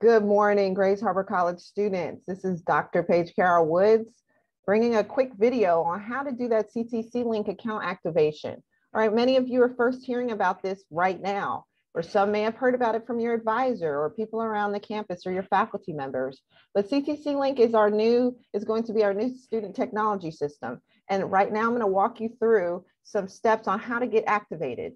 Good morning, Grays Harbor College students. This is Dr. Page-Carol Woods bringing a quick video on how to do that CTC link account activation. All right, many of you are first hearing about this right now, or some may have heard about it from your advisor or people around the campus or your faculty members. But CTC link is our new, is going to be our new student technology system. And right now I'm gonna walk you through some steps on how to get activated.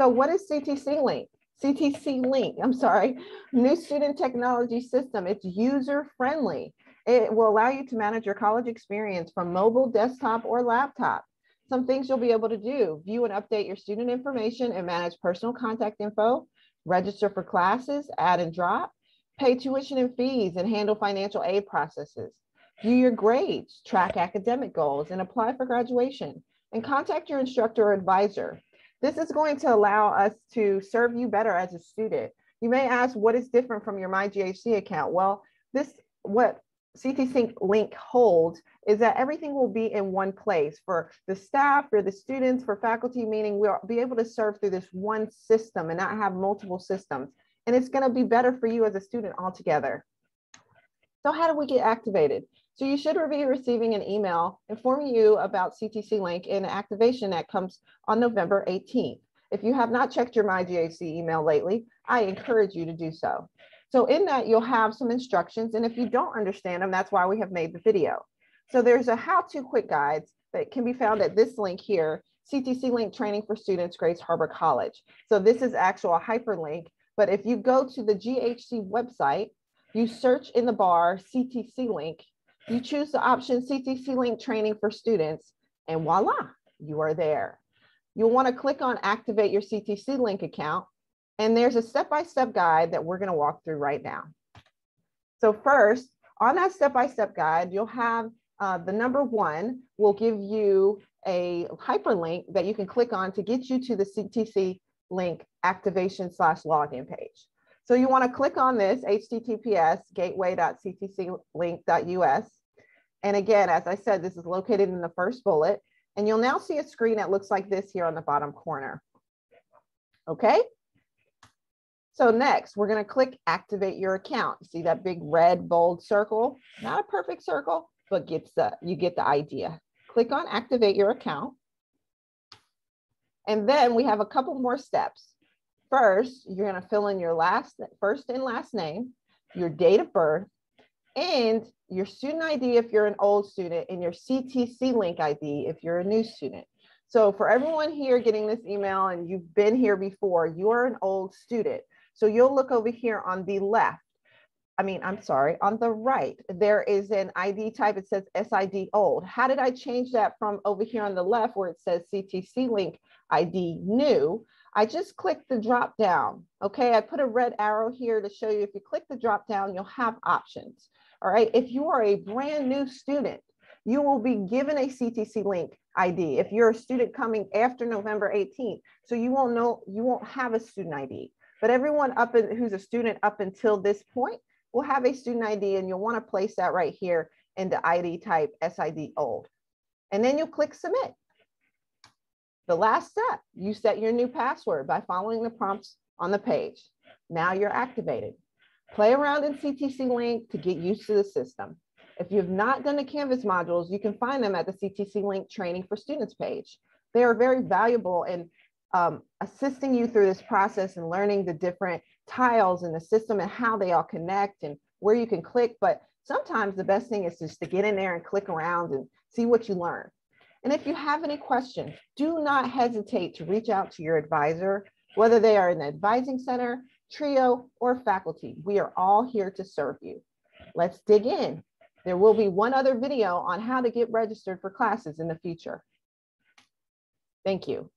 So what is CTC Link? CTC Link, I'm sorry, new student technology system. It's user friendly. It will allow you to manage your college experience from mobile, desktop, or laptop. Some things you'll be able to do, view and update your student information and manage personal contact info, register for classes, add and drop, pay tuition and fees and handle financial aid processes, view your grades, track academic goals, and apply for graduation, and contact your instructor or advisor. This is going to allow us to serve you better as a student. You may ask what is different from your MyGHC account? Well, this what CTC Link holds is that everything will be in one place for the staff, for the students, for faculty, meaning we'll be able to serve through this one system and not have multiple systems. And it's gonna be better for you as a student altogether. So how do we get activated? So you should be receiving an email informing you about CTC Link and activation that comes on November 18th. If you have not checked your MyGHC email lately, I encourage you to do so. So in that, you'll have some instructions. And if you don't understand them, that's why we have made the video. So there's a how-to quick guides that can be found at this link here, CTC Link Training for Students, Grays Harbor College. So this is actual hyperlink, but if you go to the GHC website, you search in the bar CTC Link, you choose the option CTC Link Training for Students, and voila, you are there. You'll want to click on Activate Your CTC Link account, and there's a step-by-step -step guide that we're going to walk through right now. So first, on that step-by-step -step guide, you'll have uh, the number one will give you a hyperlink that you can click on to get you to the CTC link activation slash login page. So you want to click on this https gateway.ctclink.us. And again, as I said, this is located in the first bullet. And you'll now see a screen that looks like this here on the bottom corner. Okay. So next, we're going to click activate your account. See that big red bold circle? Not a perfect circle, but gets the, you get the idea. Click on activate your account. And then we have a couple more steps. First, you're going to fill in your last, first and last name, your date of birth, and your student ID if you're an old student, and your CTC link ID if you're a new student. So for everyone here getting this email and you've been here before, you're an old student. So you'll look over here on the left. I mean, I'm sorry, on the right, there is an ID type. It says SID old. How did I change that from over here on the left where it says CTC link ID new? I just click the drop down. Okay, I put a red arrow here to show you if you click the drop down, you'll have options. All right, if you are a brand new student, you will be given a CTC link ID if you're a student coming after November 18th. So you won't know, you won't have a student ID. But everyone up in, who's a student up until this point will have a student ID and you'll want to place that right here in the ID type SID old. And then you click submit. The last step, you set your new password by following the prompts on the page. Now you're activated. Play around in CTC Link to get used to the system. If you've not done the Canvas modules, you can find them at the CTC Link Training for Students page. They are very valuable in um, assisting you through this process and learning the different tiles in the system and how they all connect and where you can click. But sometimes the best thing is just to get in there and click around and see what you learn. And if you have any questions, do not hesitate to reach out to your advisor, whether they are in the advising center, TRIO, or faculty. We are all here to serve you. Let's dig in. There will be one other video on how to get registered for classes in the future. Thank you.